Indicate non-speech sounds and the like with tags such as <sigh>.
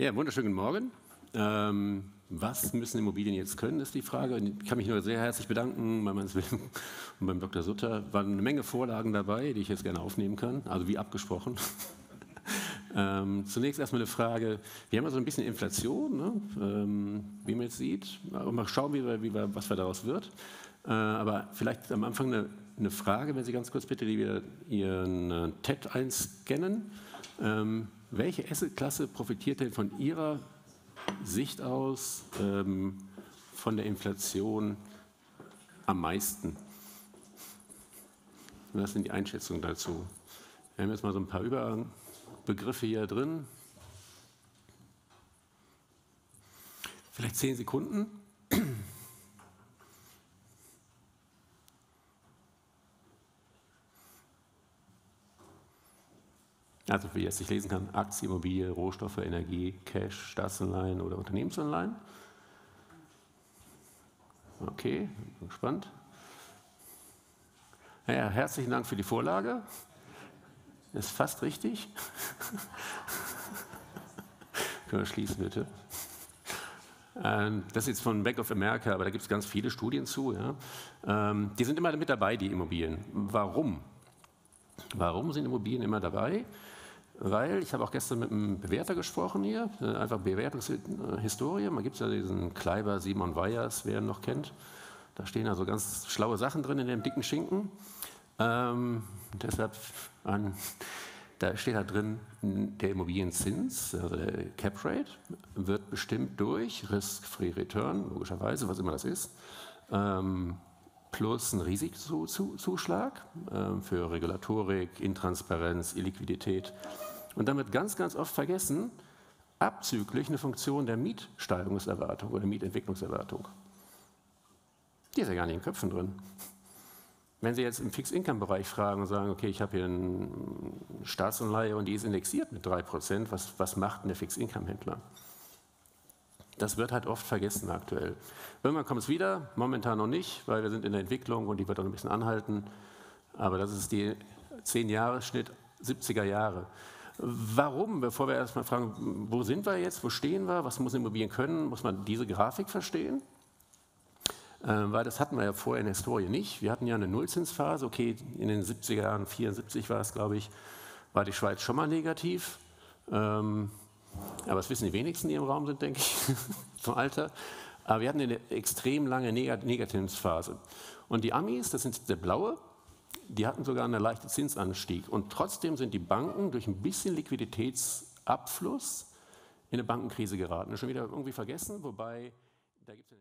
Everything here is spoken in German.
Ja, wunderschönen Morgen. Ähm, was müssen Immobilien jetzt können, ist die Frage. Ich kann mich nur sehr herzlich bedanken bei meinem Willen <laughs> und beim Dr. Sutter. Waren eine Menge Vorlagen dabei, die ich jetzt gerne aufnehmen kann, also wie abgesprochen. <laughs> ähm, zunächst erstmal eine Frage. Wir haben ja so ein bisschen Inflation, ne? ähm, wie man jetzt sieht. Mal schauen, wie wir, wie wir, was wir daraus wird. Äh, aber vielleicht am Anfang eine, eine, Frage, wenn Sie ganz kurz bitte Ihren äh, TED einscannen. Ähm, welche Assetklasse profitiert denn von Ihrer Sicht aus ähm, von der Inflation am meisten? Was sind die Einschätzungen dazu? Wir haben jetzt mal so ein paar Überbegriffe hier drin. Vielleicht zehn Sekunden. Also wie jetzt nicht lesen kann, Aktie, Immobilie, Rohstoffe, Energie, Cash, Staatsanleihen oder Unternehmensanleihen. Okay, bin gespannt. Ja, herzlichen Dank für die Vorlage. Ist fast richtig. <laughs> Können wir schließen, bitte. Ähm, das ist jetzt von Bank of America, aber da gibt es ganz viele Studien zu. Ja. Ähm, die sind immer mit dabei, die Immobilien. Warum? Warum sind Immobilien immer dabei? Weil ich habe auch gestern mit einem Bewerter gesprochen hier, äh, einfach Bewertungshistorie. Man gibt ja diesen Kleiber Simon Weyers, wer ihn noch kennt. Da stehen also ganz schlaue Sachen drin in dem dicken Schinken. Ähm, deshalb an, da steht da drin, der Immobilienzins, also der Cap Rate, wird bestimmt durch Risk-Free Return, logischerweise, was immer das ist, ähm, plus ein Risikozuschlag äh, für Regulatorik, Intransparenz, Illiquidität. Und damit ganz, ganz oft vergessen, abzüglich eine Funktion der Mietsteigerungserwartung oder Mietentwicklungserwartung. Die ist ja gar nicht in den Köpfen drin. Wenn Sie jetzt im Fixed-Income-Bereich fragen und sagen, okay, ich habe hier eine Staatsanleihe und die ist indexiert mit 3%, was, was macht denn der Fixed-Income-Händler? Das wird halt oft vergessen aktuell. Irgendwann kommt es wieder, momentan noch nicht, weil wir sind in der Entwicklung und die wird auch ein bisschen anhalten. Aber das ist die 10-Jahre-Schnitt 70er Jahre. Warum? Bevor wir erstmal fragen, wo sind wir jetzt, wo stehen wir, was muss Immobilien können, muss man diese Grafik verstehen. Äh, weil das hatten wir ja vorher in der Historie nicht. Wir hatten ja eine Nullzinsphase, okay, in den 70er Jahren, 74 war es, glaube ich, war die Schweiz schon mal negativ. Ähm, aber das wissen die wenigsten, die im Raum sind, denke ich, <laughs> vom Alter. Aber wir hatten eine extrem lange Negativphase. Und die Amis, das sind der blaue, die hatten sogar einen leichten Zinsanstieg. Und trotzdem sind die Banken durch ein bisschen Liquiditätsabfluss in eine Bankenkrise geraten. Schon wieder irgendwie vergessen, wobei da gibt es